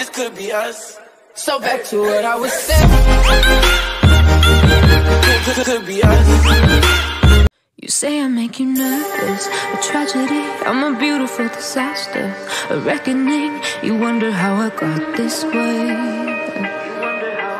this could be us. So back to what I was saying. Could, could, could be us. You say I make you nervous, a tragedy, I'm a beautiful disaster, a reckoning. You wonder how I got this way. You wonder how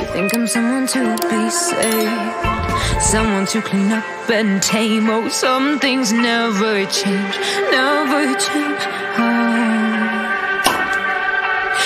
I think I'm someone to be saved, someone to clean up and tame. Oh, some things never change, never change. Oh.